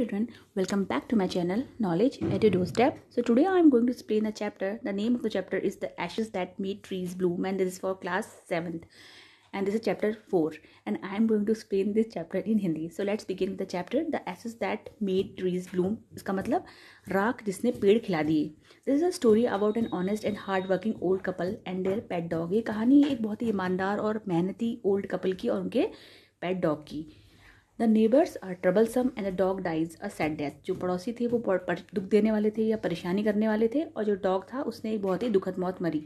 children welcome back to my channel knowledge at your doorstep so today i am going to explain the chapter the name of the chapter is the ashes that made trees bloom and this is for class 7th and this is chapter 4 and i am going to explain this chapter in hindi so let's begin the chapter the ashes that made trees bloom iska matlab raak jisne पेड़ खिला दिए this is a story about an honest and hard working old couple and their pet dog ये कहानी एक बहुत ही ईमानदार और मेहनती ओल्ड कपल की और उनके पेट डॉग की the neighbours are troublesome and the dog dies a sad death जो पड़ोसी थे वो दुख देने वाले थे या परेशानी करने वाले थे और जो डॉग था उसने एक बहुत ही दुखद मौत मरी।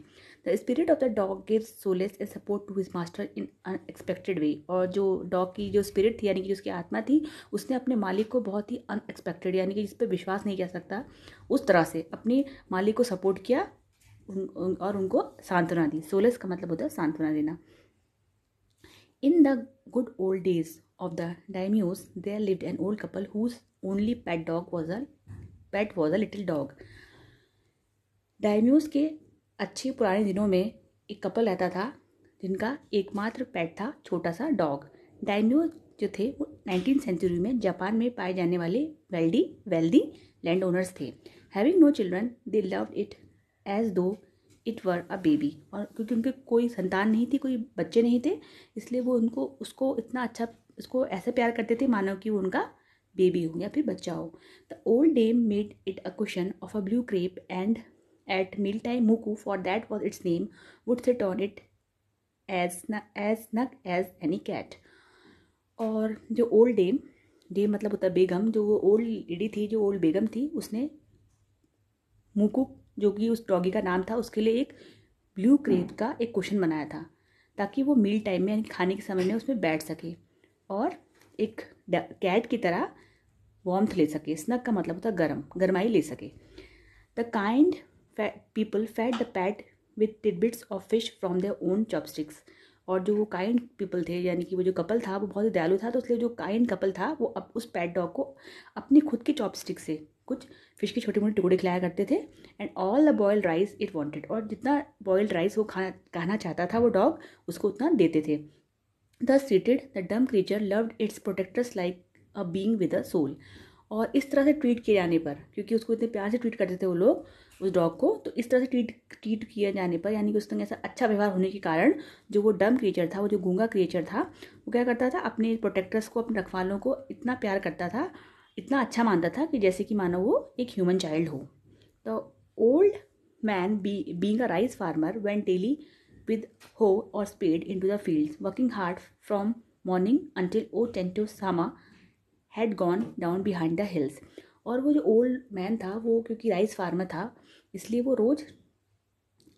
The spirit of the dog give solace and support to his master in unexpected way और जो डॉग की जो स्पिरिट थी, यानी कि उसकी आत्मा थी, उसने अपने मालिक को बहुत ही अनएक्सपेक्टेड यानी कि जिस पर विश्वास नहीं कर सकता, उस तरह से अपने मालिक को सपोर्ट किया और उनको सांत्वना दी। सोलेस का मतलब होता है सांत्वना देना। In the good old days of the daimyos, there lived an old couple whose only pet dog was a pet was a little dog. Daimyos के अच्छे पुराने दिनों में एक कपल रहता था जिनका एकमात्र पेट था छोटा सा डॉग डायम्यूज जो थे वो नाइनटीन सेंचुरी में जापान में पाए जाने वाले वेल्डी वेल्दी लैंड ओनर्स थे. Having no children they love it as though it were a baby और क्योंकि उनके कोई संतान नहीं थी कोई बच्चे नहीं थे इसलिए वो उनको उसको इतना अच्छा उसको ऐसे प्यार करते थे मानो कि वो उनका बेबी हो या फिर बच्चा हो। The old dame made it a question of a blue crepe and at meal time Muko for that was its name would sit on it as as snug as any cat और जो old dam dam मतलब होता बेगम, जो वो old lady थी, जो old बेगम थी, उसने मुकू जो कि उस डॉगी का नाम था, उसके लिए एक ब्लू क्रेप का एक क्वेश्चन बनाया था, ताकि वो मील टाइम में, यानी खाने के समय में उसमें बैठ सके। और एक कैट की तरह वॉम्थ ले सके। स्नग का मतलब होता है गर्म, गर्माई ले सके। The kind people fed the pet with tidbits of fish from their own chopsticks और जो वो काइंड पीपल थे, यानी कि वो जो कपल था, वो बहुत ही दयालु था तो इसलिए जो काइंड कपल था, वो अब उस पैट डॉग को अपनी खुद की चॉपस्टिक से कुछ फ़िश के छोटे मोटे टुकड़े खिलाया करते थे and all the boiled rice it wanted और जितना बॉयल्ड राइस वो खाना, कहना चाहता था वो डॉग उसको उतना देते थे। Thus seated, the dumb creature loved its protectors like a being with a soul और इस तरह से ट्रीट किए जाने पर क्योंकि उसको इतने प्यार से ट्रीट करते थे वो लोग उस डॉग को तो इस तरह से ट्रीट ट्रीट किए जाने पर यानी कि उस तरह ऐसा अच्छा व्यवहार होने के कारण जो वो डम क्रिएचर था वो जो गूँगा क्रिएचर था वो क्या करता था अपने प्रोटेक्टर्स को अपने रखवालों को इतना प्यार करता था इतना अच्छा मानता था कि जैसे कि मानो वो एक ह्यूमन चाइल्ड हो। तो old man be being a rice farmer went daily with hoe or spade into the fields, working hard from morning until O to summer had gone down behind the hills. और वो जो old man था वो क्योंकि rice farmer था इसलिए वो रोज़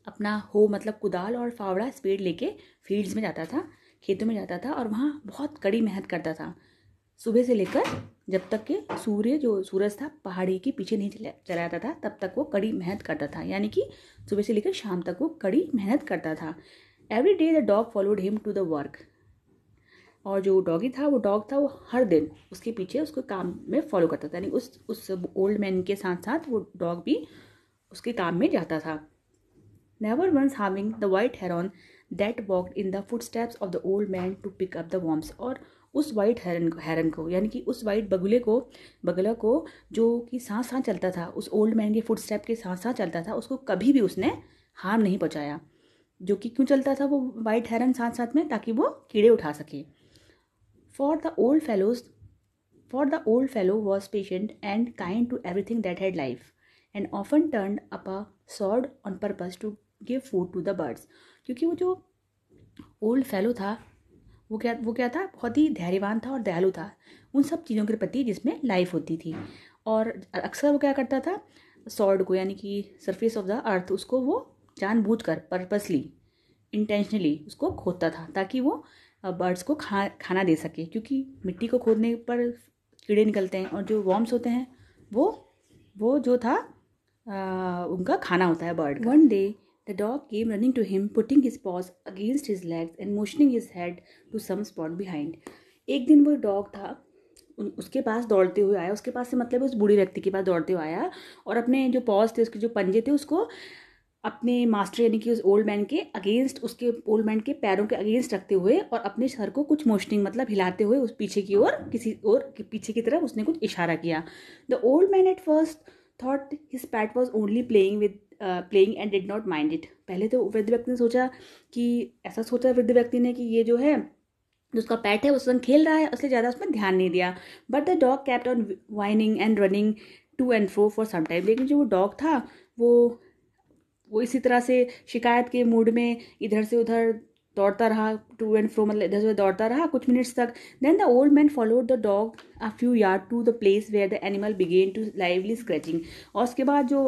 अपना हो मतलब कुदाल और फावड़ा स्पेड लेके फील्ड्स में जाता था खेतों में जाता था और वहाँ बहुत कड़ी मेहनत करता था सुबह से लेकर जब तक कि सूर्य जो सूरज था, पहाड़ी के पीछे नहीं चला चला जाता था, तब तक वो कड़ी मेहनत करता था। यानी कि सुबह से लेकर शाम तक वो कड़ी मेहनत करता था। Every day the dog followed him to the work और जो डॉगी था, वो डॉग था, वो हर दिन उसके पीछे उसको काम में फॉलो करता था। यानी उस उस ओल्ड मैन के साथ साथ वो डॉग भी उसके काम में जाता था। Never once harming the white heron that walk in the foot steps of the old man to pick up the worms और उस वाइट हेरन को हेरन को, यानी कि उस वाइट बगुले को, बगला को जो कि साथ साथ चलता था, उस ओल्ड मैन के फुट स्टेप के साथ साथ चलता था, उसको कभी भी उसने हार्म नहीं पहुँचाया। जो कि क्यों चलता था वो वाइट हेरन साथ साथ में, ताकि वो कीड़े उठा सके। For the old fellows for the old fellow was patient and kind to everything that had life and often turn up a sod on purpose to give food to the birds क्योंकि वो जो old fellow था वो क्या वो क्या था? बहुत ही धैर्यवान था और दयालु था उन सब चीज़ों के प्रति जिसमें लाइफ होती थी। और अक्सर वो क्या करता था? सॉर्ड को यानी कि सरफेस ऑफ़ द अर्थ उसको वो जानबूझ कर पर्पसली इंटेंशनली उसको खोदता था ताकि वो बर्ड्स को खा खाना दे सके। क्योंकि मिट्टी को खोदने पर कीड़े निकलते हैं और जो वॉर्म्स होते हैं वो वो जो था आ, उनका खाना होता है bird one day The dog came running to him, putting his paws against his legs and motioning his head to some spot behind. एक दिन वो डॉग था उसके पास दौड़ते हुए आया उसके पास से मतलब उस बूढ़े व्यक्ति के पास दौड़ते हुए आया और अपने जो पॉज थे उसके जो पंजे थे उसको अपने मास्टर यानी कि उस ओल्ड मैन के अगेंस्ट उसके ओल्ड मैन के पैरों के अगेंस्ट रखते हुए और अपने सर को कुछ मोशनिंग मतलब हिलाते हुए उस पीछे की ओर किसी और पीछे की तरफ़ उसने कुछ इशारा किया the old man at first thought his pet was only playing with playing and did not mind it पहले तो वृद्ध व्यक्ति ने सोचा कि ऐसा सोचा वृद्ध व्यक्ति ने कि ये जो है, जो उसका पैट है उस खेल रहा है उससे ज़्यादा उसमें ध्यान नहीं दिया। But the dog kept on whining and running to and fro for some time लेकिन जो वो डॉग था, वो वो इसी तरह से शिकायत के मूड में इधर से उधर दौड़ता रहा टू एंड फ्रो मतलब इधर से दौड़ता रहा कुछ मिनट्स तक। Then the old man followed the dog a few yard to the place where the animal began to lively scratching और उसके बाद जो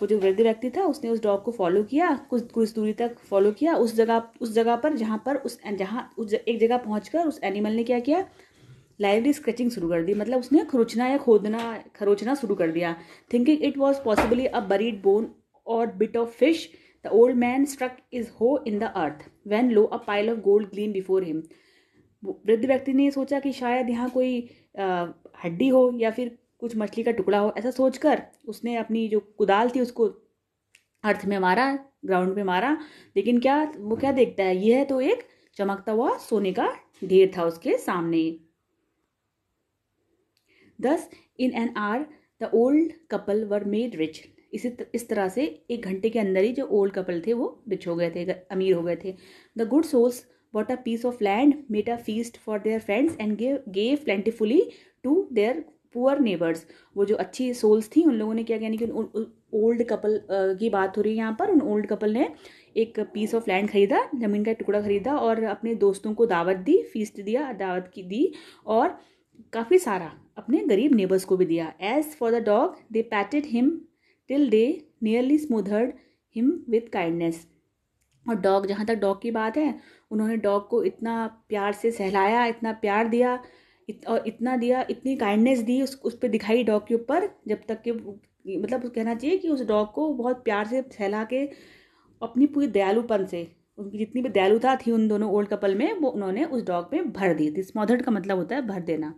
वो जो वृद्ध व्यक्ति था, उसने उस डॉग को फॉलो किया, कुछ कुछ दूरी तक फॉलो किया। उस जगह उस जगह पर, जहाँ पर उस, जहाँ, उस एक जगह पहुँच उस एनिमल ने क्या किया? लाइवली स्केचिंग शुरू कर दी। मतलब उसने खरोचना या खोदना, खरोचना शुरू कर दिया। Thinking it was possibly a buried bone or bit of fish the old man struck his hoe in the earth when lo a pile of gold gleamed before him वृद्ध व्यक्ति ने सोचा कि शायद यहाँ कोई हड्डी हो या फिर कुछ मछली का टुकड़ा हो, ऐसा सोचकर उसने अपनी जो कुदाल थी उसको अर्थ में मारा ग्राउंड में मारा। लेकिन क्या, वो क्या देखता है? यह तो एक चमकता हुआ सोने का ढेर था उसके सामने। Thus in an are the old couple were made rich इसी इस तरह से एक घंटे के अंदर ही जो ओल्ड कपल थे, वो रिच हो गए थे अमीर हो गए थे। The good souls bought a piece of land made a feast for their friends and gave gave plentifully to their poor neighbours वो जो अच्छी सोल्स थी, उन लोगों ने क्या यानी कि ओल्ड कपल की बात हो रही है यहाँ पर, उन ओल्ड कपल ने एक पीस ऑफ़ लैंड खरीदा, ज़मीन का टुकड़ा खरीदा और अपने दोस्तों को दावत दी फीस्ट दिया, दावत की, दी और काफ़ी सारा अपने गरीब नेबर्स को भी दिया। As for the dog they petted him till they nearly smothered him with kindness और डॉग जहाँ तक डॉग की बात है, उन्होंने डॉग को इतना प्यार से सहलाया, इतना प्यार दिया इत, और इतना दिया इतनी काइंडनेस दी उस उस पर दिखाई डॉग के ऊपर जब तक कि मतलब कहना चाहिए कि उस डॉग को बहुत प्यार से फैला के अपनी पूरी दयालुपन से उनकी जितनी भी दयालुता थी उन दोनों ओल्ड कपल में वो उन्होंने उस डॉग में भर दी। थी स्मॉधर्ड का मतलब होता है भर देना।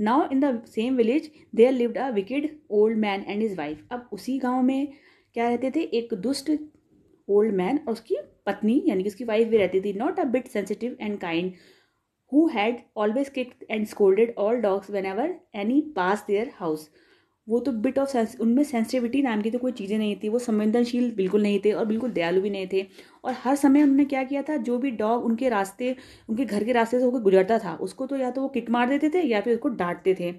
Now in the same village there lived a wicked old man and his wife अब उसी गाँव में क्या रहते थे? एक दुष्ट ओल्ड मैन और उसकी पत्नी यानी कि उसकी वाइफ भी रहती थी। Not a bit sensitive and kind who had always kicked and scolded all dogs when ever any pass their house वो तो बिट ऑफ़ सेंस उनमें सेंसिटिविटी नाम की तो कोई चीज़ें नहीं थी, वो संवेदनशील बिल्कुल नहीं थे और बिल्कुल दयालु भी नहीं थे। और हर समय उन्होंने क्या किया था, जो भी डॉग उनके रास्ते, उनके घर के रास्ते से होकर गुजरता था, उसको तो या तो वो किक मार देते थे या फिर उसको डांटते थे।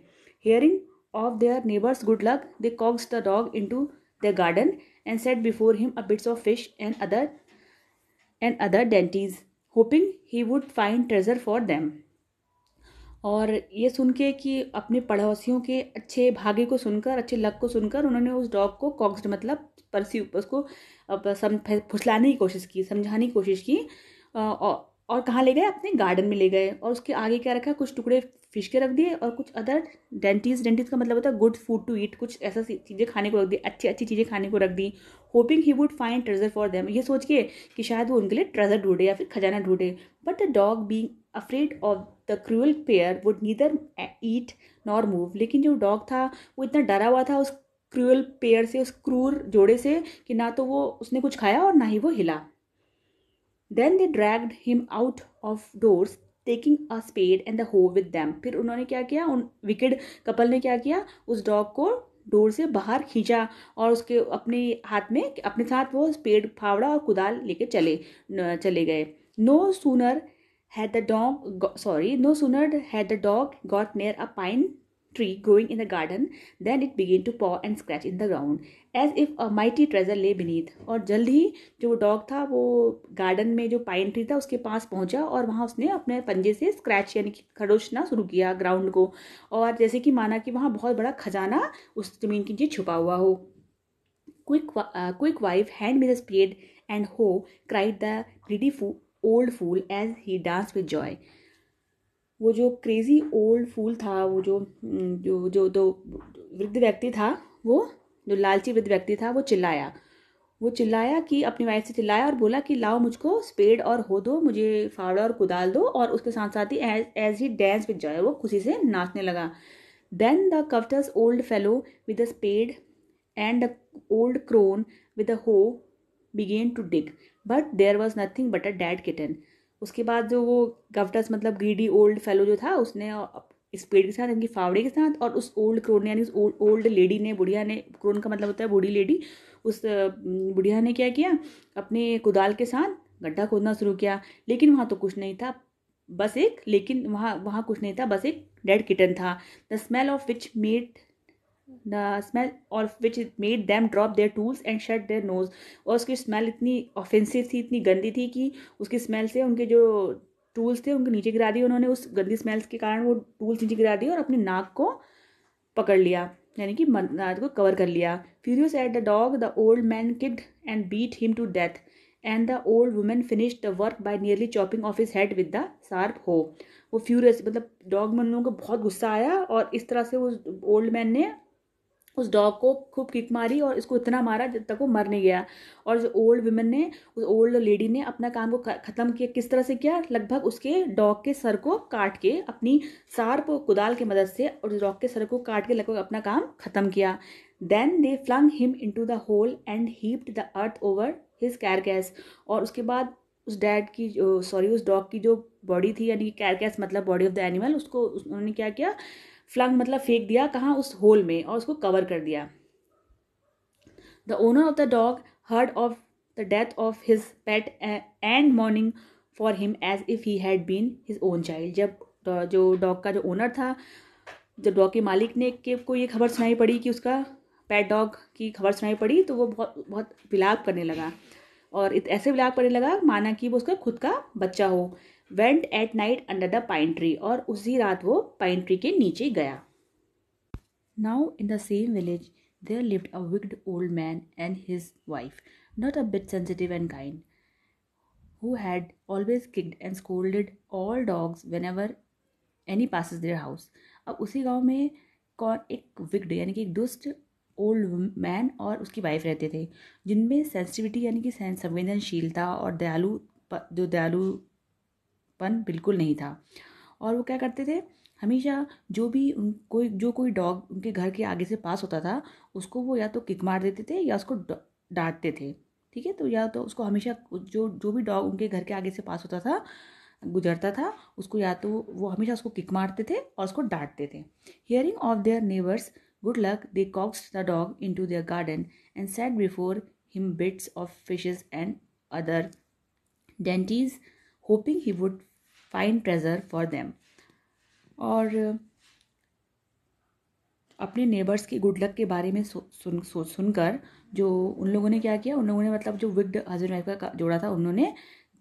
Hearing of their neighbours good luck they coaxed the dog into their garden and set before him a bits of fish and other and other dainties hoping he would find treasure for them और ये सुन के कि अपने पड़ोसियों के अच्छे भाग्य को सुनकर, अच्छे लक को सुनकर उन्होंने उस डॉग को कॉक्सड मतलब परसी, उसको फुसलाने की कोशिश की, समझाने की कोशिश की और और कहाँ ले गए? अपने गार्डन में ले गए। और उसके आगे क्या रखा? कुछ टुकड़े फ़िश के रख दिए और कुछ अदर डेंटिस डेंटिस का मतलब होता है गुड फ़ूड टू ईट कुछ ऐसा चीज़ें खाने को रख दी अच्छी अच्छी चीज़ें खाने को रख दी hoping he would find treasure for them ये सोच के कि शायद वो उनके लिए ट्रेजर ढूंढे या फिर खजाना ढूंढे. But the dog being afraid of the cruel pair would neither eat nor move लेकिन जो डॉग था, वो इतना डरा हुआ था उस क्रूअल पेयर से, उस क्रूर जोड़े से कि ना तो वो उसने कुछ खाया और ना ही वो हिला. Then they dragged him out of doors taking a spade and the hoe with them फिर उन्होंने क्या किया? उन विकेड कपल ने क्या किया? उस डॉग को डोर से बाहर खींचा और उसके अपने हाथ में, अपने साथ वो स्पेड फावड़ा और कुदाल लेके चले चले गए। No sooner had the dog sorry no sooner had the dog got near a pine tree growing in the garden, then it began to paw and scratch in the ground, as if a mighty treasure lay beneath. और जल्द ही जो dog था, वो garden में जो pine tree था, उसके पास पहुँचा और वहाँ उसने अपने पंजे से स्क्रैच यानी कि खरोचना शुरू किया ग्राउंड को। और जैसे कि माना कि वहाँ बहुत बड़ा खजाना उस ज़मीन के नीचे छुपा हुआ हो। Quick quick wife hand me the spade and hoe cried the greedy old fool as he dance with joy वो जो क्रेज़ी ओल्ड फूल था, वो जो जो जो तो वृद्ध व्यक्ति था, वो, जो लालची वृद्ध व्यक्ति था, वो चिल्लाया। वो चिल्लाया कि अपनी वाइफ से चिल्लाया और बोला कि, लाओ मुझको स्पेड और हो दो, मुझे फावड़ा और कुदाल दो और उसके साथ साथ ही as he dance with joy वो खुशी से नाचने लगा। Then the कफ्टर्स old fellow with a spade and a old crone with a hoe began to dig but there was nothing but a dead kitten उसके बाद जो वो गवटस मतलब ग्रीडी ओल्ड फेलो जो था, उसने स्पेड के साथ, इनकी फावड़े के साथ और उस ओल्ड क्रोन ने, यानी उस ओल्ड लेडी ने, बुढ़िया ने क्रोन का मतलब होता है बूढ़ी लेडी उस बुढ़िया ने क्या किया? अपने कुदाल के साथ गड्ढा खोदना शुरू किया। लेकिन वहाँ तो कुछ नहीं था, बस एक, लेकिन वहाँ वहाँ कुछ नहीं था, बस एक डेड किटन था। The smell of which made the smell of which made them drop their tools and shut their nose और उसकी स्मेल इतनी ऑफेंसिव थी, इतनी गंदी थी कि उसकी स्मेल से उनके जो टूल्स थे, उनके नीचे गिरा दिए। उन्होंने उस गंदी स्मेल्स के कारण वो टूल्स नीचे गिरा दिए और अपनी नाक को पकड़ लिया, यानी कि नाक को कवर कर लिया। Furious at the dog the old man kicked and beat him to death and the old women finish the work by nearly chopping off his head with the sharp hoe वो furious मतलब dog में उन लोगों को बहुत गुस्सा आया और इस तरह से उस ओल्ड मैन ने उस डॉग को खूब किक मारी और इसको इतना मारा जब तक वो मर नहीं गया। और जो ओल्ड वुमेन ने, उस ओल्ड लेडी ने अपना काम को ख़त्म किया, किस तरह से किया? लगभग उसके डॉग के सर को काट के अपनी सार्प कुदाल की मदद से और उस डॉग के सर को काट के लगभग अपना काम ख़त्म किया। Then they flung him into the hole and heaped the earth over his carcass और उसके बाद उस डैड की सॉरी उस डॉग की जो बॉडी थी, यानी कैरकैस मतलब बॉडी ऑफ़ द एनिमल उसको उन्होंने क्या किया? फ्लंग मतलब फेंक दिया, कहाँ? उस होल में और उसको कवर कर दिया। The owner of the dog heard of the death of his pet and mourning for him as if he had been his own child जब जो डॉग का जो ओनर था, जब डॉग के मालिक ने के, को ये खबर सुनाई पड़ी कि उसका पेट डॉग की खबर सुनाई पड़ी तो वो बहुत बहुत विलाप करने लगा। और ऐसे विलाप करने लगा, माना कि वो उसका खुद का बच्चा हो। Went at night under the pine tree और उसी रात वो पाइन ट्री के नीचे गया now in the same village there lived a wicked old man and his wife, not a bit sensitive and kind who had always kicked and scolded all dogs whenever any passes their house. अब उसी गाँव में कौन एक wicked, यानी कि एक दुष्ट ओल्ड मैन और उसकी वाइफ रहते थे, जिनमें सेंसिटिविटी यानी कि संवेदनशीलता और दयालु जो दयालु पन बिल्कुल नहीं था। और वो क्या करते थे? हमेशा जो भी उन, कोई, जो कोई डॉग उनके घर के आगे से पास होता था, उसको वो या तो किक मार देते थे या उसको डांटते थे। ठीक है? तो या तो उसको हमेशा जो जो भी डॉग उनके घर के आगे से पास होता था, गुजरता था, उसको या तो वो हमेशा उसको किक मारते थे और उसको डांटते थे। Hearing of their neighbours good luck they coaxed the dog into their garden and set before him bits of fishes and other dainties hoping he would find treasure for them और अपने neighbours की good luck के बारे में सुन सुनकर जो उन लोगों ने क्या किया, उन लोगों ने मतलब जो विग्ड हस्बैंड वाइफ का जोड़ा था, उन्होंने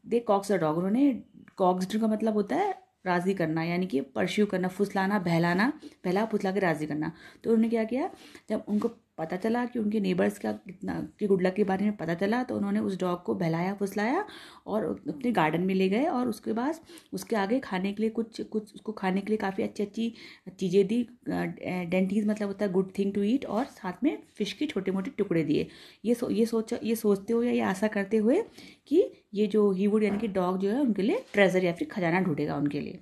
दे कॉक्स द डॉग उन्होंने कॉक्स का मतलब होता है राज़ी करना, यानी कि परस्यू करना, फुसलाना, बहलाना पहला फुसला के राज़ी करना। तो उन्होंने क्या किया, जब उनको पता चला कि उनके नेबर्स का कितना, की गुड लक के बारे में पता चला तो उन्होंने उस डॉग को बहलाया, फुसलाया और अपने गार्डन में ले गए और उसके बाद उसके आगे खाने के लिए कुछ कुछ उसको खाने के लिए काफ़ी अच्छी अच्छी चीज़ें दी डेंटीज मतलब होता है गुड थिंग टू ईट और साथ में फ़िश के छोटे मोटे टुकड़े दिए। ये सो, ये सोच, ये सोचते हुए या आशा करते हुए कि ये जो ही वुड यानी कि डॉग जो है उनके लिए ट्रेजर या फिर खजाना ढूंढेगा उनके लिए।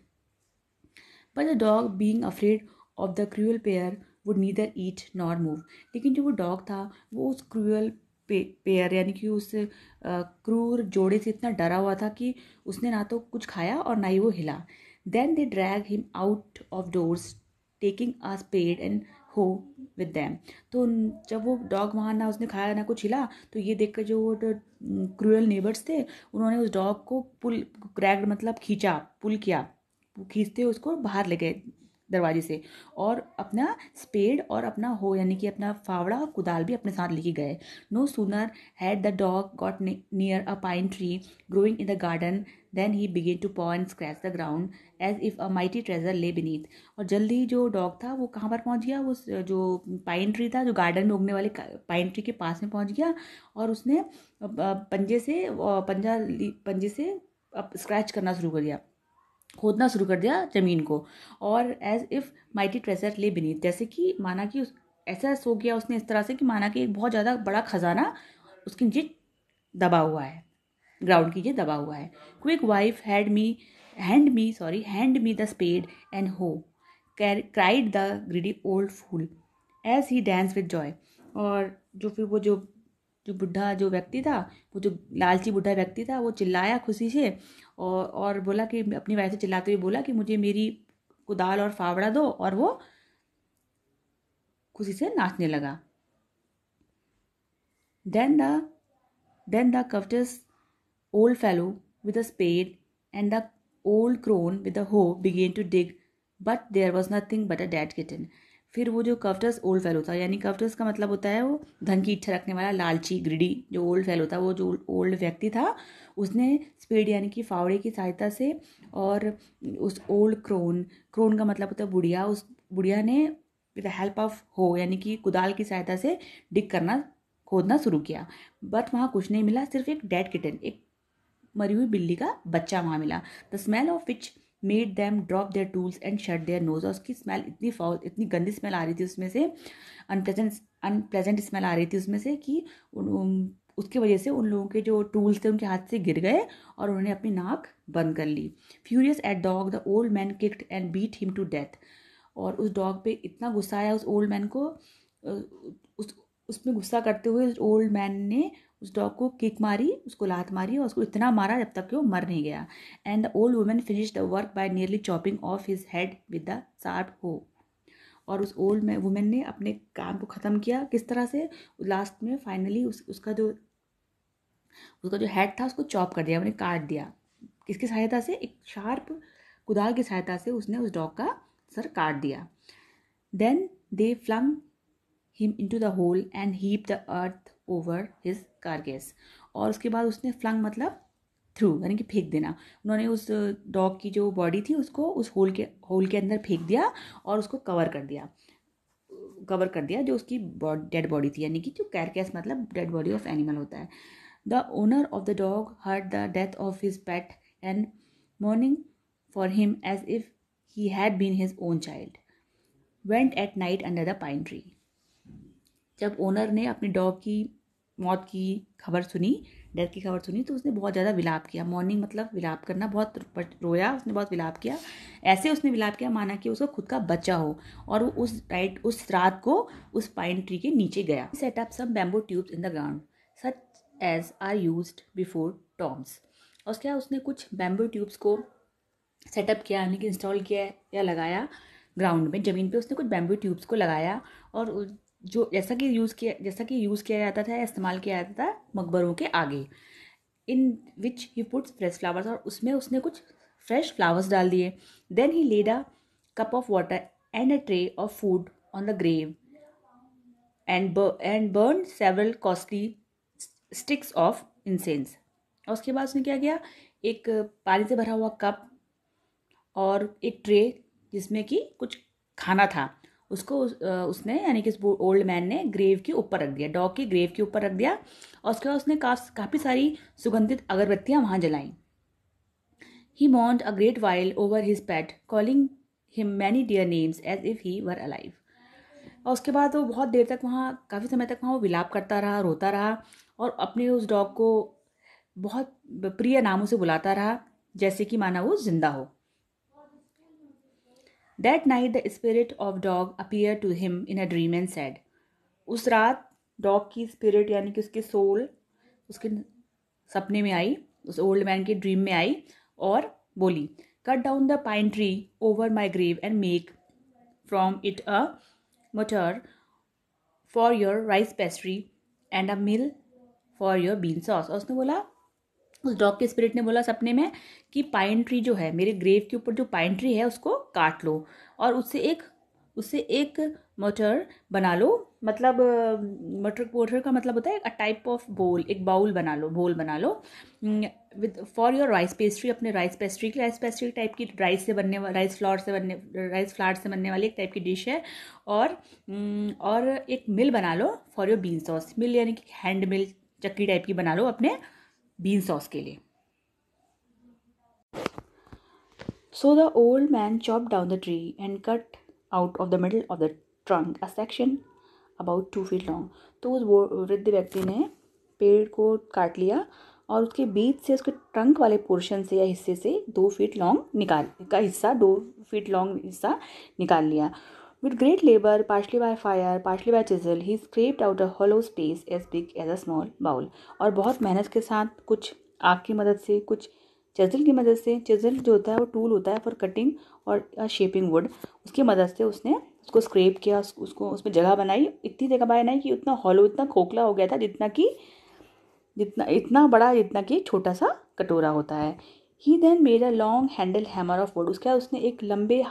But the dog being afraid of the cruel pair would neither eat nor move लेकिन जो वो डॉग था, वो उस क्रूअल पे पेयर यानी कि उस क्रूर जोड़े से इतना डरा हुआ था कि उसने ना तो कुछ खाया और ना ही वो हिला। Then they drag him out of doors taking a spade and hoe with them तो जब वो डॉग वहाँ ना उसने खाया, ना कुछ हिला तो ये देख कर जो वो क्रूअल नेबर्स थे, उन्होंने उस डॉग को पुल क्रैक्ड मतलब खींचा, पुल किया। खींचते उसको बाहर ले गए। दरवाजे से। और अपना स्पेड और अपना हो, यानी कि अपना फावड़ा और कुदाल भी अपने साथ लेके गए। No sooner had the dog got near a pine tree growing in the garden then he began to paw and scratch the ground as if a mighty treasure lay beneath और जल्दी जो डॉग था, वो कहाँ पर पहुँच गया? वो जो पाइन ट्री था, जो गार्डन में उगने वाले पाइन ट्री के पास में पहुँच गया और उसने पंजे से पंजा पंजे से स्क्रैच करना शुरू कर दिया। खोदना शुरू कर दिया ज़मीन को। और as if mighty treasure lay beneath जैसे कि माना कि ऐसा सो गया उसने इस तरह से कि माना कि एक बहुत ज़्यादा बड़ा खजाना उसके नीचे दबा हुआ है ग्राउंड कीजिए दबा हुआ है। Quick wife had me hand me sorry hand me the spade and hoe care cried the greedy old fool as he dance with joy और जो फिर वो जो जो बुढ़ा जो व्यक्ति था, वो जो लालची बुढ़ा व्यक्ति था, वो चिल्लाया खुशी से और और बोला कि, अपनी वाइफ से चिल्लाते हुए बोला कि मुझे मेरी कुदाल और फावड़ा दो और वो खुशी से नाचने लगा। Then the then the covetous old fellow with a spade and the old crone with a hoe began to dig but there was nothing but a dead kitten फिर वो जो कवटस ओल्ड फेलो था, यानी कवटस का मतलब होता है वो धन की इच्छा रखने वाला, लालची, ग्रिडी जो ओल्ड फेलो था, वो जो ओल्ड व्यक्ति था उसने स्पीड यानी कि फावड़े की सहायता से और उस ओल्ड क्रोन क्रोन का मतलब होता है बुढ़िया, उस बुढ़िया ने विद हेल्प ऑफ़ हो यानी कि कुदाल की सहायता से डिग करना, खोदना शुरू किया। बट वहाँ कुछ नहीं मिला, सिर्फ़ एक डेड किटन एक मरी हुई बिल्ली का बच्चा वहाँ मिला। The smell of which made them drop their tools and shut their nose और उसकी स्मेल इतनी फाउल इतनी गंदी स्मेल आ रही थी उसमें से अनप्लेजेंट अनप्लेजेंट स्मेल आ रही थी उसमें से कि उसकी वजह से उन लोगों के जो टूल्स थे उनके हाथ से गिर गए और उन्होंने अपनी नाक बंद कर ली। Furious at dog the old man kicked and beat him to death और उस डॉग पे इतना गुस्सा आया उस ओल्ड मैन को उस, उसमें गुस्सा करते हुए उस ओल्ड मैन ने उस डॉग को किक मारी, उसको लात मारी और उसको इतना मारा जब तक कि वो मर नहीं गया। And the old women finish the work by nearly chopping off his head with the sharp hoe और उस ओल्ड वुमेन ने अपने काम को ख़त्म किया किस तरह से? लास्ट में फाइनली उस, उसका जो उसका जो हेड था, उसको चॉप कर दिया, उन्हें काट दिया। किसकी सहायता से? एक शार्प कुदाल की सहायता से उसने उस डॉग का सर काट दिया। Then they flung him into the hole and heap the earth over his carcass और उसके बाद उसने फ्लंग मतलब थ्रू यानी कि फेंक देना। उन्होंने उस डॉग की जो बॉडी थी, उसको उस होल के होल के अंदर फेंक दिया और उसको कवर कर दिया। कवर कर दिया जो उसकी डेड बॉडी थी, यानी कि जो कैरकेस मतलब डेड बॉडी ऑफ़ एनिमल होता है। The owner of the dog heard the death of his pet and mourning for him as if he had been his own child went at night under the pine tree जब owner ने अपने dog की मौत की खबर सुनी death की खबर सुनी तो उसने बहुत ज़्यादा विलाप किया। मॉर्निंग मतलब विलाप करना, बहुत रोया, उसने बहुत विलाप किया। ऐसे उसने विलाप किया माना कि उसका खुद का बच्चा हो और वो उस राइट उस रात को उस पाइन ट्री के नीचे गया। Set up some bamboo tubes in the ground as are use before tombs और क्या उसने कुछ बैम्बू ट्यूब्स को सेटअप किया, यानी कि इंस्टॉल किया या लगाया ग्राउंड में? ज़मीन पे उसने कुछ बैम्बू ट्यूब्स को लगाया और जो जैसा कि यूज़ किया, जैसा कि यूज़ किया जाता था इस्तेमाल किया जाता था मकबरों के आगे। In which he puts fresh flowers और उसमें उसने कुछ फ्रेश फ्लावर्स डाल दिए। Then he laid a cup of water and a tray of food on the grave and and burn several costly sticks of incense और उसके बाद उसने क्या किया? एक पानी से भरा हुआ कप और एक ट्रे जिसमें कि कुछ खाना था। उसको उसने, यानी कि इस ओल्ड मैन ने ग्रेव के ऊपर रख दिया डॉग के ग्रेव के ऊपर रख दिया। और उसके बाद उसने काफ़ी सारी सुगंधित अगरबत्तियाँ वहाँ जलाई। He mourned a great while over his pet calling him many dear names as if he were alive और उसके बाद वो बहुत देर तक वहाँ, काफ़ी समय तक वहाँ वो विलाप करता रहा, रोता रहा। और अपने उस डॉग को बहुत प्रिय नामों से बुलाता रहा, जैसे कि माना वो ज़िंदा हो। That night the spirit of dog appear to him in a dream and said उस रात डॉग की स्पिरिट यानी कि उसके सोल उसके सपने में आई, उस ओल्ड मैन के ड्रीम में आई और बोली cut down the pine tree over my grave and make from it a mortar for your rice pastry and a mill for your bean sauce और उसने बोला, उस डॉग के स्पिरिट ने बोला सपने में कि पाइन ट्री जो है, मेरे ग्रेव के ऊपर जो पाइन ट्री है, उसको काट लो और उससे एक उससे एक मटर बना लो। मतलब मटर मटर का मतलब होता है अ टाइप ऑफ़ बोल एक बाउल बना लो बोल बना लो। With for your rice pastry अपने राइस पेस्ट्री की राइस पेस्ट्री टाइप की राइस से बनने वाला राइस फ्लावर से बनने राइस फ्लावर से बनने वाली एक टाइप की डिश है। और और एक मिल बना लो for your bean sauce mill यानी कि हैंड मिल चक्की टाइप की बना लो अपने बीन सॉस के लिए। So the old man chop down the tree and cut out of the middle of the trunk a section about two feet long तो उस वृद्ध व्यक्ति ने पेड़ को काट लिया और उसके बीच से उसके ट्रंक वाले पोर्शन से या हिस्से से दो फीट लॉन्ग निकाल, का हिस्सा, दो फीट लॉन्ग हिस्सा निकाल लिया। With great labor, partially by fire, partially by chisel, he scraped out a hollow space as big as a small bowl. और बहुत मेहनत के साथ कुछ आग की मदद से कुछ चजल की मदद से चजल जो होता है वो टूल होता है फॉर कटिंग और शेपिंग वुड उसकी मदद से उसने उसको स्क्रेप किया उसको उसमें जगह बनाई इतनी जगह बनाई कि उतना हॉलो इतना खोखला हो गया था जितना कि जितना इतना बड़ा जितना कि छोटा सा कटोरा होता है he then a long handle hammer of wood उसके बाद उसने एक लंबे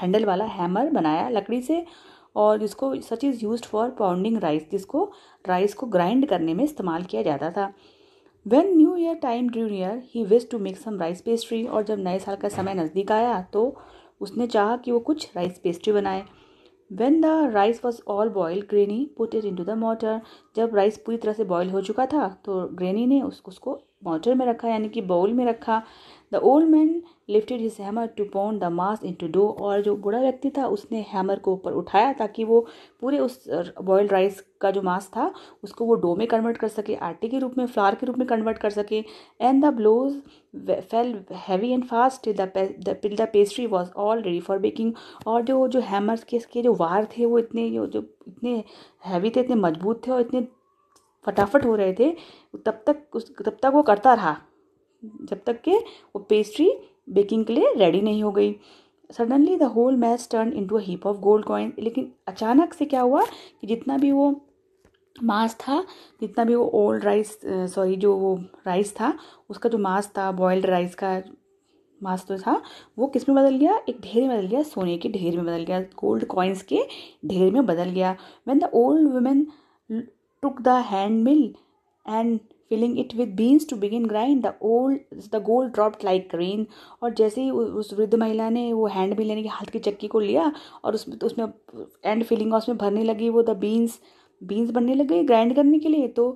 हैंडल वाला हैमर बनाया लकड़ी से और जिसको such is use for pounding rice जिसको राइस को ग्राइंड करने में इस्तेमाल किया जाता था। When new year time drew near he wish to make some rice pastry और जब नए साल का समय नज़दीक आया तो उसने चाहा कि वो कुछ राइस पेस्ट्री बनाए। When the rice was all boil granny put it into the mortar जब राइस पूरी तरह से बॉयल हो चुका था तो ग्रेनी ने उसको उसको मोटर में रखा, यानी कि बाउल में रखा। The old man lifted his hammer to pound the mass into dough और जो बूढ़ा व्यक्ति था, उसने हैमर को ऊपर उठाया ताकि वो पूरे उस बॉयल्ड राइस का जो मास था, उसको वो डो में कन्वर्ट कर सके, आटे के रूप में फ्लावर के रूप में कन्वर्ट कर सके। And the blows fell heavy and fast the pastry was all ready for baking और जो जो हैमर्स के इसके जो वार थे, वो इतने, जो इतने हैवी थे, इतने मज़बूत थे और इतने फटाफट हो रहे थे, तब तक उस, तब तक वो करता रहा, जब तक कि वो पेस्ट्री बेकिंग के लिए रेडी नहीं हो गई। Suddenly the whole match turn into a heap of gold coin लेकिन अचानक से क्या हुआ कि जितना भी वो मास था, जितना भी वो ओल्ड राइस सॉरी जो वो राइस था, उसका जो मास था बॉयल्ड राइस का मास तो था, वो किसमें बदल गया? एक ढेर में बदल गया, सोने के ढेर में बदल गया गोल्ड कॉइन्स के ढेर में बदल गया। When the old women took the hand mill and filling it with beans to begin grind the old the gold dropped like rain और जैसे ही उस वृद्ध महिला ने वो हैंड मिल यानी कि हाथ की चक्की को लिया और उसमें उसमें एंड फिलिंग उसमें भरने लगी वो द बीन्स बीन्स बनने लग गई ग्राइंड करने के लिए तो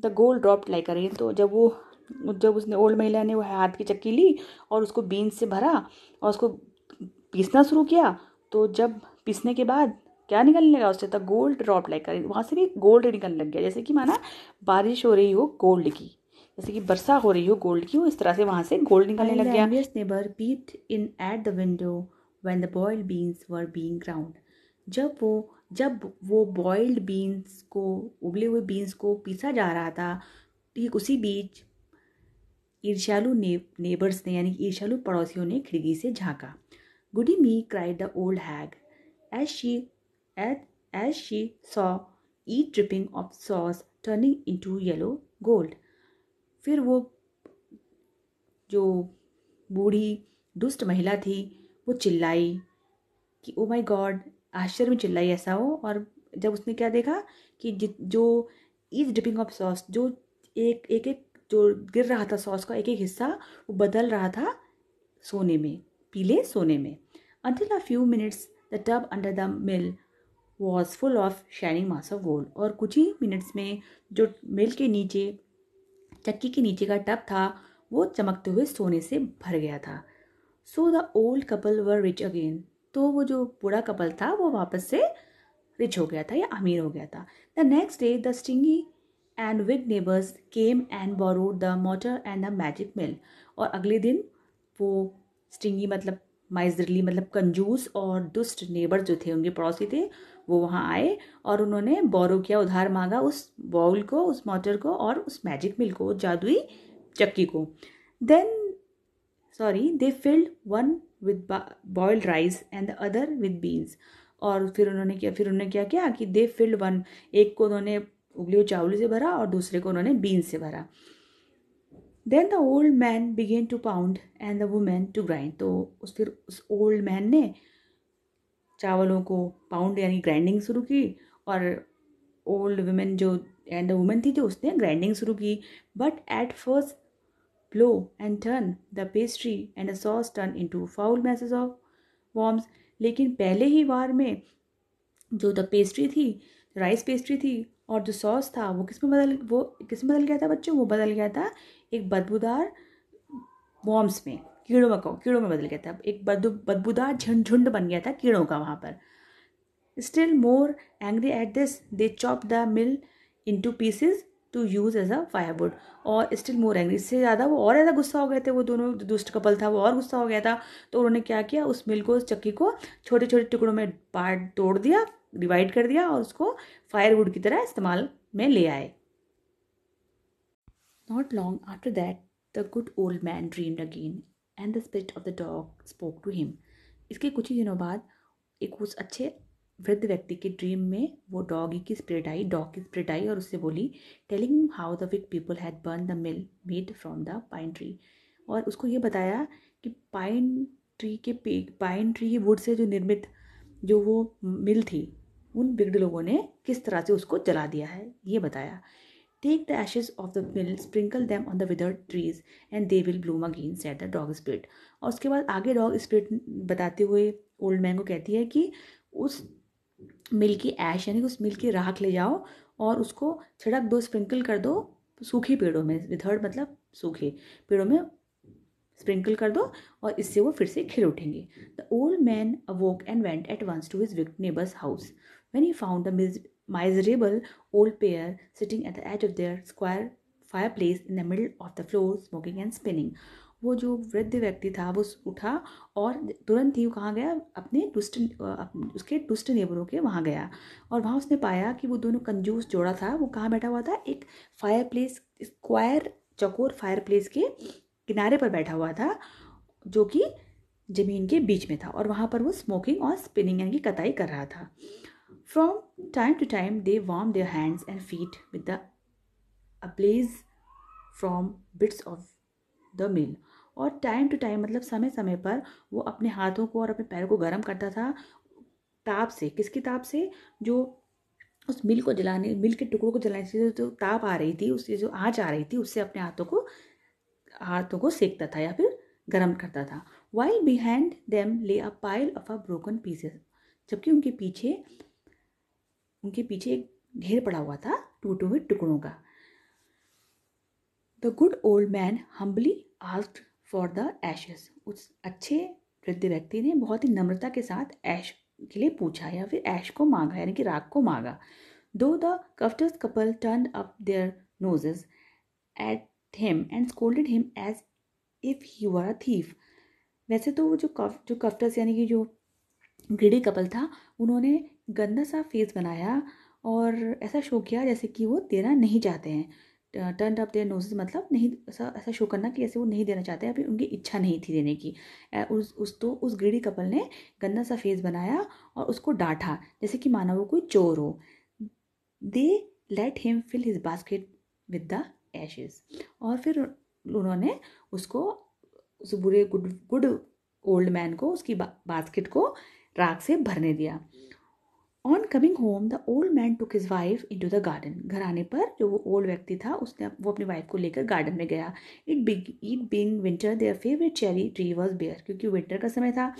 the gold dropped like rain तो जब वो, जब उसने ओल्ड महिला ने वो हाथ की चक्की ली और उसको बीन्स से भरा और उसको पीसना शुरू किया तो जब पीसने के बाद क्या निकलने लगा उससे? था गोल्ड ड्रॉप लाइक कर। वहाँ से भी गोल्ड निकलने लग गया। जैसे कि माना बारिश हो रही हो गोल्ड की। जैसे कि वर्षा हो रही हो गोल्ड की वो इस तरह से वहाँ से गोल्ड निकलने लग गया। Neighbour in at the window when the boiled beans were being ground जब वो जब वो बॉयल्ड बीन्स को उबले हुए बीन्स को पीसा जा रहा था ठीक उसी बीच ईर्ष्यालु ने नेबर्स ने यानी ईर्ष्यालु पड़ोसियों ने खिड़की से झांका। Goody me cried the old hag as she as, as she saw each dripping of sauce turning into yellow gold. फिर वो जो बूढ़ी दुष्ट महिला थी वो चिल्लाई कि ओ माय गॉड आश्चर्य में चिल्लाई ऐसा हो और जब उसने क्या देखा कि जो ईच डिपिंग ऑफ़ सॉस जो एक एक एक जो गिर रहा था सॉस का एक एक हिस्सा वो बदल रहा था सोने में पीले सोने में until a few minutes the tub under the mill was full of shining mass of gold और कुछ ही मिनट्स में जो मिल के नीचे, चक्की के नीचे का टब था, वो चमकते हुए सोने से भर गया था। So the old couple were rich again तो वो जो बूढ़ा कपल था, वो वापस से रिच हो गया था या अमीर हो गया था। The next day the stingy and wicked neighbours came and borrowed the mortar and the magic mill और अगले दिन, वो स्टिंगी मतलब माइजरली मतलब कंजूस और दुष्ट नेबर जो थे, उनके पड़ोसी थे वो वहाँ आए और उन्होंने बोरो किया, उधार मांगा उस बाउल को, उस मोटर को और उस मैजिक मिल को जादुई चक्की को। Then sorry they filled one with boiled rice and the other with beans और फिर उन्होंने किया, फिर उन्होंने क्या किया कि दे फिल्ड वन एक को उन्होंने उबली हुई चावल से भरा और दूसरे को उन्होंने बीन्स से भरा। Then the old man began to pound and the women to grind तो उस फिर उस ओल्ड मैन ने चावलों को पाउंड यानी ग्राइंडिंग शुरू की और ओल्ड वुमेन जो एंड द वुमेन थी जो, उसने ग्राइंडिंग शुरू की। But at first blow and turn the pastry and the sauce turn into foul masses of worms लेकिन पहले ही बार में जो द पेस्ट्री थी राइस पेस्ट्री थी और जो सॉस था, वो किसमें बदल, वो किसमें बदल गया था बच्चों? वो बदल गया था एक बदबूदार वॉर्म्स में। कीड़ों में कीड़ों में बदल गया था। एक बदबू बदबूदार झुंड बन गया था कीड़ों का वहाँ पर। Still more angry at this they chop the mill into pieces to use as a firewood और स्टिल मोर एंग्री इससे ज़्यादा वो और ज़्यादा गुस्सा हो गए थे वो दोनों दुष्ट कपल था वो और गुस्सा हो गया था। तो उन्होंने क्या किया? उस मिल को, उस चक्की को छोटे छोटे टुकड़ों में पार्ट तोड़ दिया डिवाइड कर दिया और उसको फायरवुड की तरह इस्तेमाल में ले आए। Not long after that the good old man dreamed again and the spirit of the dog spoke to him इसके कुछ ही दिनों बाद एक उस अच्छे वृद्ध व्यक्ति के ड्रीम में वो डॉगी की स्प्रिट आई डॉग की स्प्रिट आई और उससे बोली telling how the wicked people had burn the mill made from the pine tree और उसको ये बताया कि पाइन ट्री के पे पाइन ट्री वुड से जो निर्मित जो वो मिल थी, उन बिगड़ लोगों ने किस तरह से उसको जला दिया है? ये बताया। Take the ashes of the mill sprinkle them on the withered trees and they will bloom again said the dog spirit और उसके बाद आगे डॉग स्प्रिट बताते हुए ओल्ड मैन को कहती है कि उस मिल की ऐश यानी उस मिल की राख ले जाओ और उसको छिड़क दो स्प्रिंकल कर दो सूखे पेड़ों में विथर्ड मतलब सूखे पेड़ों में स्प्रिंकल कर दो और इससे वो फिर से खिल उठेंगे। The old man awoke and went at once to his wicked neighbours house when he found the miserable old pair sitting at the edge of their square fireplace in the middle of the floor, smoking and spinning. वो जो वृद्ध व्यक्ति था, वो उठा और तुरंत ही कहाँ गया? अपने दुष्ट उसके दुष्ट नेबरों के वहाँ गया। और वहाँ उसने पाया कि वो दोनों कंजूस जोड़ा था। वो कहाँ बैठा हुआ था? एक फायर प्लेस स्क्वायर चकोर फायर प्लेस के किनारे पर बैठा हुआ था, जो कि ज़मीन के बीच में था। और वहाँ पर वो स्मोकिंग और स्पिनिंग यानी कि कताई कर रहा था। From time to time they warm their hands and feet with the ablaze from bits of the mill और टाइम टू टाइम मतलब समय समय पर वो अपने हाथों को और अपने पैरों को गर्म करता था, ताप से। किसकी ताप से? जो उस मिल को जलाने मिल के टुकड़ों को जलाने से जो ताप आ रही थी, उससे जो आँच आ रही थी, उससे अपने हाथों को हाथों को सेकता था या फिर गर्म करता था। While behind them lay a pile of a broken pieces जबकि उनके पीछे उनके पीछे एक ढेर पड़ा हुआ था टूटे हुए टुकड़ों का। The good old man humbly asked for the ashes उस अच्छे वृद्ध व्यक्ति ने बहुत ही नम्रता के साथ ऐश के लिए पूछा या फिर ऐश को मांगा, यानी कि राग को मांगा। दो the covetous couple turn up their noses at him and scolded him as if he were a thief वैसे तो वो जो कफ, जो कफ्टर्स यानी कि जो ग्रीडी कपल था, उन्होंने गंदा सा फेस बनाया और ऐसा शो किया जैसे कि वो देना नहीं चाहते हैं। टर्न अप देयर नोजेस मतलब नहीं, ऐसा ऐसा शो करना कि ऐसे वो नहीं देना चाहते अभी उनकी इच्छा नहीं थी देने की। उस उस तो उस ग्रीडी कपल ने गंदा सा फेस बनाया और उसको डांटा, जैसे कि माना वो कोई चोर हो। They let him fill his basket with the ashes और फिर उन्होंने उसको, उस बुरे गुड गुड ओल्ड मैन को, उसकी बास्केट को राख से भरने दिया। On coming home the old man took his wife into the garden घर आने पर, जो वो ओल्ड व्यक्ति था, उसने वो अपनी वाइफ को लेकर गार्डन में गया। It big it being winter their favourite cherry tree was bare क्योंकि विंटर का समय था,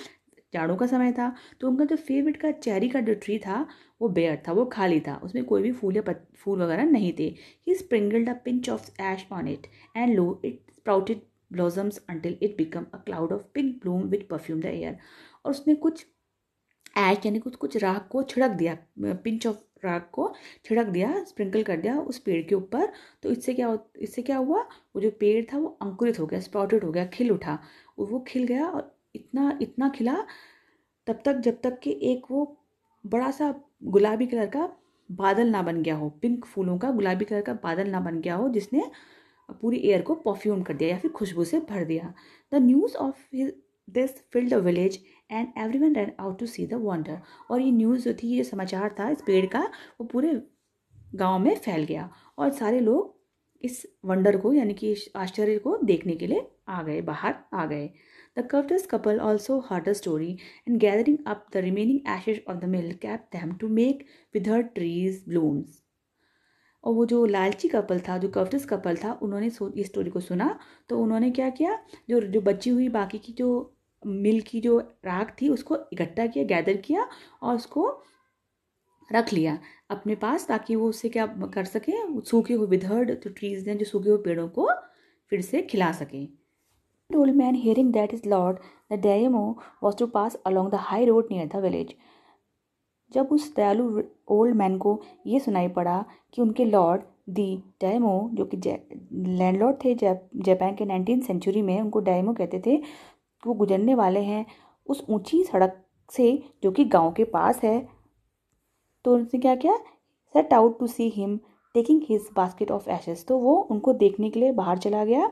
जाड़ों का समय था तो उनका जो फेवरेट का चेरी का जो ट्री था, वो बेयर था, वो खाली था। उसमें कोई भी फूल या फूल वगैरह नहीं थे। He sprinkled a pinch of ash on it and lo it sprouted blossoms until it become a cloud of pink bloom with perfume the air और उसने कुछ ऐश, यानी कुछ कुछ राख को छिड़क दिया, पिंच ऑफ़ राख को छिड़क दिया, स्प्रिंकल कर दिया उस पेड़ के ऊपर। तो इससे क्या इससे क्या हुआ? वो जो पेड़ था वो अंकुरित हो गया स्प्राउटेड हो गया, खिल उठा और वो खिल गया और इतना इतना खिला तब तक जब तक कि एक वो बड़ा सा गुलाबी कलर का बादल ना बन गया हो, पिंक फूलों का गुलाबी कलर का बादल ना बन गया हो, जिसने पूरी एयर को परफ्यूम कर दिया या फिर खुशबू से भर दिया। The news of this filled village and everyone run out to see the wonder और ये न्यूज़ जो थी, ये समाचार था, इस पेड़ का, वो पूरे गाँव में फैल गया। और सारे लोग इस वंडर को, यानी कि आश्चर्य को देखने के लिए आ गए, बाहर आ गए। The covetous couple also heard the story and gathering up the remaining ashes of the mill kept them to make wither trees blooms और वो जो लालची कपल था, जो कवर्टस कपल था, उन्होंने ये स्टोरी को सुना तो उन्होंने क्या किया, जो जो बची हुई बाकी की जो मिल की जो राख थी, उसको इकट्ठा किया, गैदर किया और उसको रख लिया अपने पास ताकि वो उससे क्या कर सके, सूखे हुए, विधर्ड जो ट्रीज हैं, जो सूखे हुए पेड़ों को फिर से खिला सके। Old man hearing that his lord the daimyo was to pass along the high road near the village जब उस दयालु ओल्ड मैन को ये सुनाई पड़ा कि उनके लॉर्ड दी डायमो जो कि लैंडलॉर्ड थे जापान के नाइनटीन सेंचुरी में, उनको डायमो कहते थे वो गुजरने वाले हैं, उस ऊँची सड़क से जो कि गाँव के पास है तो उनसे क्या किया? Set out to see him taking his basket of ashes तो वो उनको देखने के लिए बाहर चला गया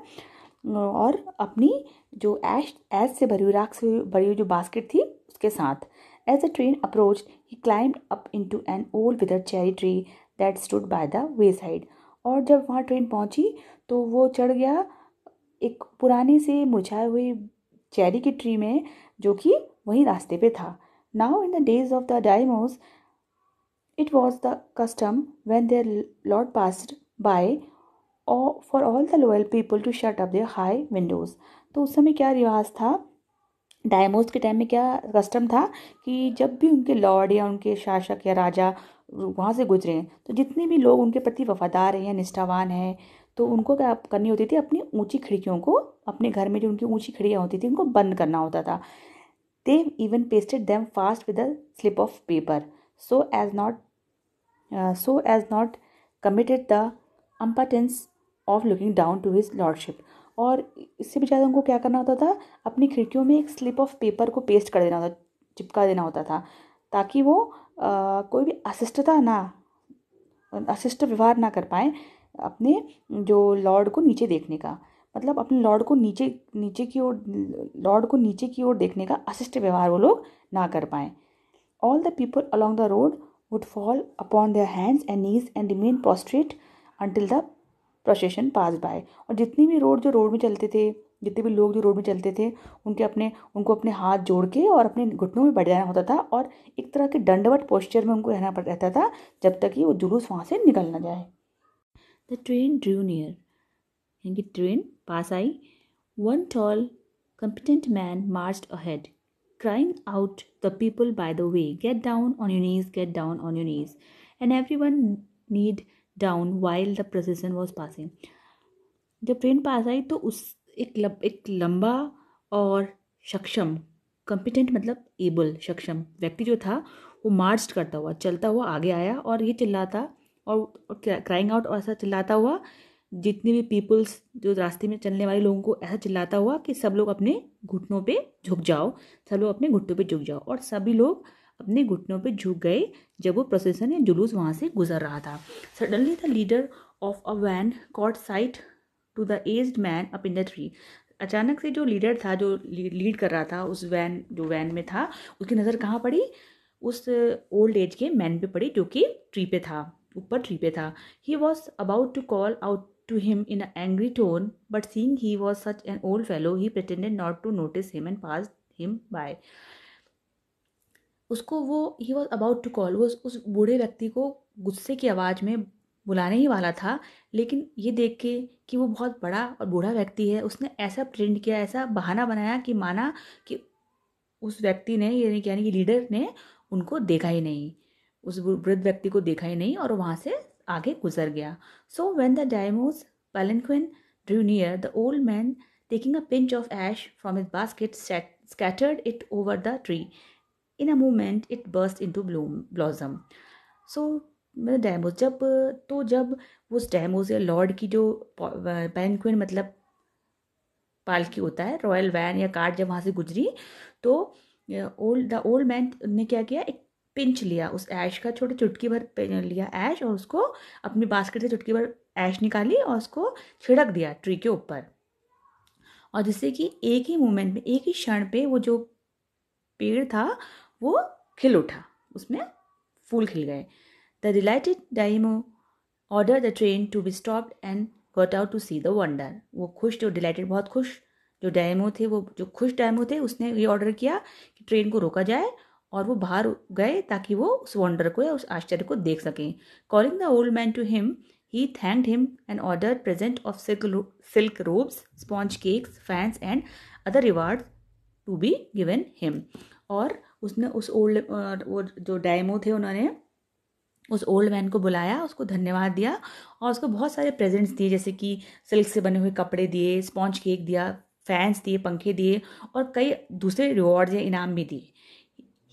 और अपनी जो ऐश ऐश से भरी हुई, राख से भरी हुई जो बास्केट थी उसके साथ। As a train approach he climb up into an old wither cherry tree that stood by the wayside और जब वहाँ ट्रेन पहुँची तो वो चढ़ गया, एक पुराने से मुरझाए हुए चेरी की ट्री में, जो कि वहीं रास्ते पे था। Now in the days of the daimyos it was the custom when their lord passed by for all the loyal people to shut up their high windows तो उस समय क्या रिवाज था? डायमोस के टाइम में क्या कस्टम था? कि जब भी उनके लॉर्ड या उनके शासक या राजा वहाँ से गुजरे हैं तो जितने भी लोग उनके प्रति वफादार हैं या निष्ठावान हैं तो उनको क्या करनी होती थी अपनी ऊँची खिड़कियों को अपने घर में जो उनकी ऊँची खिड़कियाँ होती थी उनको बंद करना होता था। They even pasted them fast with a slip of paper so as not so as not committed the impertinence of looking down to his lordship और इससे भी ज़्यादा उनको क्या करना होता था अपनी खिड़कियों में एक स्लिप ऑफ़ पेपर को पेस्ट कर देना होता चिपका देना होता था ताकि वो आ, कोई भी अशिष्टता ना अशिष्ट व्यवहार ना कर पाए अपने जो लॉर्ड को नीचे देखने का मतलब अपने लॉर्ड को नीचे नीचे की ओर, लॉर्ड को नीचे की ओर देखने का अशिष्ट व्यवहार वो लोग ना कर पाएँ। All the people along the road would fall upon their hands and knees and remain prostrate until the procession pass by और जितनी भी रोड जो रोड में चलते थे, जितने भी लोग जो रोड में चलते थे, उनके अपने, उनको अपने हाथ जोड़ के और अपने घुटनों में बैठ जाना होता था और एक तरह के दंडवट पोस्चर में उनको रहना पड़, रहता था जब तक कि वो जुलूस वहाँ से निकल ना जाए। द ट्रेन ड्रू नियर यानी कि ट्रेन पास आई one tall competent man marched ahead, crying out the people by the way, Get down on your knees, get down on your knees. And everyone kneed down while the procession was passing जब train पास आई तो उस एक लब, एक लंबा और सक्षम कम्पिटेंट मतलब एबल सक्षम व्यक्ति जो था वो मार्च करता हुआ चलता हुआ आगे आया और ये चिल्लाता और क्राइंग आउट और ऐसा चिल्लाता हुआ, जितने भी पीपल्स जो रास्ते में चलने वाले लोगों को ऐसा चिल्लाता हुआ कि सब लोग अपने घुटनों पे झुक जाओ, सब लोग अपने घुटनों पे झुक जाओ और सभी लोग अपने घुटनों पर झुक गए जब वो प्रोसेसन या जुलूस वहाँ से गुजर रहा था। Suddenly the leader of a van caught sight to the aged man up in the tree अचानक से जो लीडर था, जो लीड कर रहा था, उस वैन जो वैन में था, उसकी नज़र कहाँ पड़ी? उस ओल्ड एज के मैन पे पड़ी, जो कि ट्री पे था। ऊपर ट्री पे था he was about to call out to him in an angry tone, but seeing he was such an old fellow, he pretended not to notice him and passed him by. उसको वो he was about to call वो उस बूढ़े व्यक्ति को गुस्से की आवाज़ में बुलाने ही वाला था लेकिन ये देख के कि वो बहुत बड़ा और बूढ़ा व्यक्ति है उसने ऐसा प्रिंट किया ऐसा बहाना बनाया कि माना कि उस व्यक्ति ने यानी कि लीडर ने उनको देखा ही नहीं उस वृद्ध व्यक्ति को देखा ही नहीं और वहाँ से आगे गुजर गया। So when the daimyo's palanquin drew near the old man taking a pinch of ash from his basket scattered it over the tree in a moment it burst into blossom so daimyos जब तो जब उस डैमोज या Lord की जो पैनक्विन मतलब पालकी होता है रॉयल वैन या कार्ड जब वहाँ से गुजरी तो ओल्ड द ओल्ड मैन ने क्या किया? एक पिंच लिया, उस ऐश का छोटे चुटकी भर लिया ऐश और उसको अपनी बास्केट से चुटकी भर ऐश निकाली और उसको छिड़क दिया ट्री के ऊपर। और जिससे कि एक ही मोमेंट में, एक ही क्षण पे वो जो पेड़ था, वो खिल उठा। उसमें फूल खिल गए। The delighted daimyo order the train to be stopped and got out to see the wonder वो खुश, जो डिलाइटेड बहुत खुश। जो डायमो थे, वो, जो खुश डायमो थे, उसने ये ऑर्डर किया कि ट्रेन को रोका जाए और वो बाहर गए ताकि वो उस वंडर को या उस आश्चर्य को देख सकें। Calling the old man to him he thanked him and order present of silk silk robes sponge cakes fans and other reward to be given him और उसने उस ओल्ड वो जो डायमो थे उन्होंने, उस ओल्ड मैन को बुलाया, उसको धन्यवाद दिया और उसको बहुत सारे प्रेजेंट्स दिए, जैसे कि सिल्क से बने हुए कपड़े दिए स्पॉन्ज केक दिया फैंस दिए, पंखे दिए और कई दूसरे रिवॉर्ड्स या इनाम भी दिए।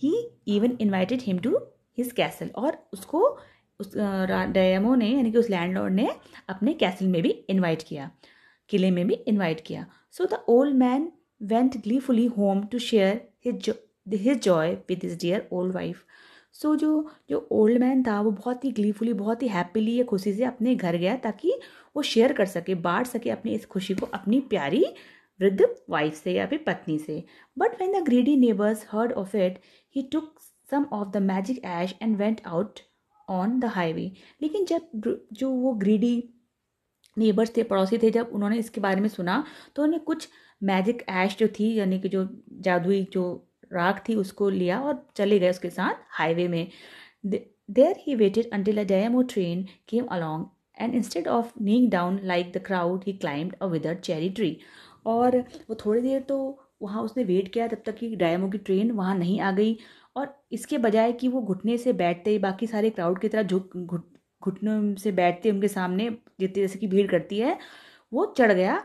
He even invited him to his castle और उसको उस डैमो ने, यानी कि उस लैंडलॉर्ड ने अपने कैसल में भी इनवाइट किया। किले में भी इनवाइट किया। So the old man went gleefully home to share his his joy with his dear old wife so जो जो ओल्ड मैन था, वो बहुत ही ग्लीफुली बहुत ही हैप्पीली या खुशी से अपने घर गया ताकि वो शेयर कर सके, बांट सके अपनी इस खुशी को, अपनी प्यारी वृद्ध वाइफ से या फिर पत्नी से। But when the greedy neighbours heard of it he took some of the magic ash and went out on the highway लेकिन जब जो वो ग्रीडी नेबर्स थे, पड़ोसी थे, जब उन्होंने इसके बारे में सुना तो उन्हें कुछ मैजिक ऐश जो थी, यानी कि जो जादुई जो राख थी, उसको लिया और चले गए उसके साथ हाईवे में। There he waited until a demo train came along and instead of kneeling down like the crowd he climbed a withered cherry tree और वो थोड़ी देर तो वहाँ उसने वेट किया तब तक कि डायमो की ट्रेन वहाँ नहीं आ गई। और इसके बजाय कि वो घुटने से बैठते ही बाकी सारे क्राउड की तरह झुक घुट, घुटनों से बैठते उनके सामने, जितने जैसे कि भीड़ करती है, वो चढ़ गया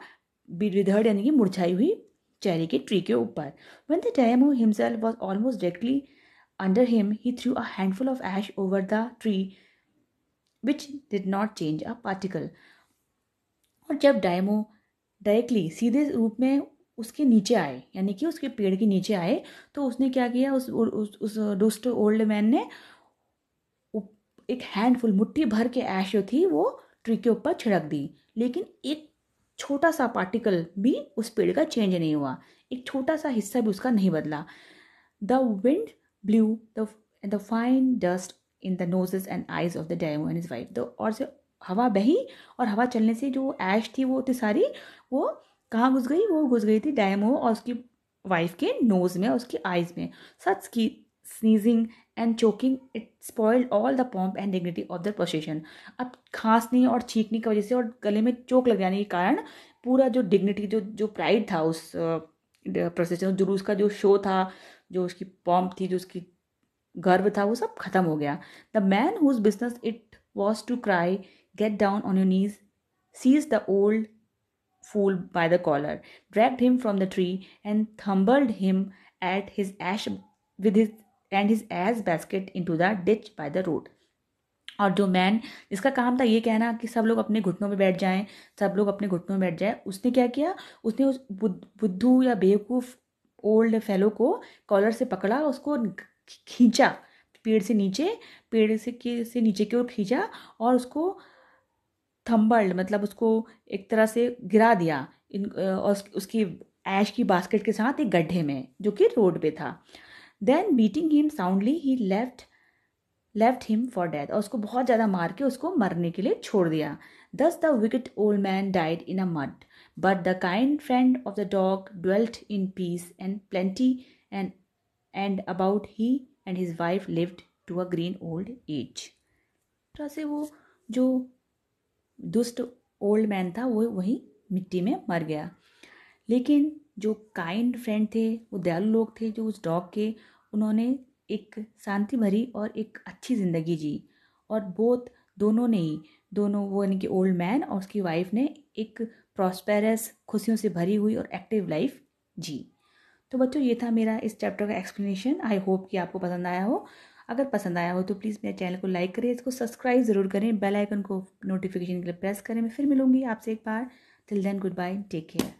विधड़ यानी कि मुरझाई हुई चेरी के ट्री के ऊपर। When the daimyo himself was almost directly under him he threw a handful of ash over the tree which did not change a particle और जब डायमो डायरेक्टली सीधे रूप में उसके नीचे आए यानी कि उसके पेड़ के नीचे आए तो उसने क्या किया उस उस, उस दुष्ट ओल्ड मैन ने एक हैंडफुल मुट्ठी भर के ऐश जो थी वो ट्री के ऊपर छिड़क दी। लेकिन एक छोटा सा पार्टिकल भी उस पेड़ का चेंज नहीं हुआ। एक छोटा सा हिस्सा भी उसका नहीं बदला। The wind blew the the fine dust in the noses and eyes of the daimyo and his wife the और से हवा बही और हवा चलने से जो ऐश थी वो थी सारी वो कहाँ घुस गई? वो घुस गई थी डायमो और उसकी वाइफ के नोज़ में उसकी आइज़ में। सच की sneezing and choking it spoiled all the pomp and dignity of the procession अब खांसने और छींकने की वजह से और गले में चोक लग जाने के कारण पूरा जो डिग्निटी जो जो प्राइड था उस प्रोसेशन जुलूस का जो शो था, जो उसकी पॉम्प थी, जो उसकी गर्व था, वो सब खत्म हो गया। The man whose business it was to cry get down on your knees seize the old fool by the collar, dragged him from the tree, and tumbled him at his ash with his and his ass basket into the ditch by the road. और जो man जिसका काम था ये कहना कि सब लोग अपने घुटनों में बैठ जाएँ सब लोग अपने घुटनों में बैठ जाएँ उसने क्या किया उसने उस बुद्धू या बेवकूफ़ ओल्ड फेलो को कॉलर से पकड़ा उसको खींचा पेड़ से नीचे पेड़ से के से नीचे की ओर खींचा और उसको थम्बल्ड मतलब उसको एक तरह से गिरा दिया, इन और उसकी ऐश की बास्केट के साथ एक गड्ढे में, जो कि रोड पे था। Then beating him soundly he left left him for death और उसको बहुत ज़्यादा मार के उसको मरने के लिए छोड़ दिया। Thus the wicked old man died in a mud but the kind friend of the dog dwelt in peace and plenty and and about he and his wife lived to a green old age तो से वो जो दुष्ट old man था, वो वहीं मिट्टी में मर गया। लेकिन जो काइंड फ्रेंड थे, वो दयालु लोग थे, जो उस डॉग के, उन्होंने एक शांति भरी और एक अच्छी ज़िंदगी जी और बोथ दोनों ने ही, दोनों वो यानी कि ओल्ड मैन और उसकी वाइफ ने एक प्रॉस्पेरस खुशियों से भरी हुई और एक्टिव लाइफ जी। तो बच्चों, ये था मेरा इस चैप्टर का एक्सप्लेनेशन आई होप कि आपको पसंद आया हो। अगर पसंद आया हो तो प्लीज़ मेरे चैनल को लाइक करें, इसको सब्सक्राइब ज़रूर करें, बेल आइकन को नोटिफिकेशन के लिए प्रेस करें। मैं फिर मिलूँगी आपसे एक बार। Till then goodbye take care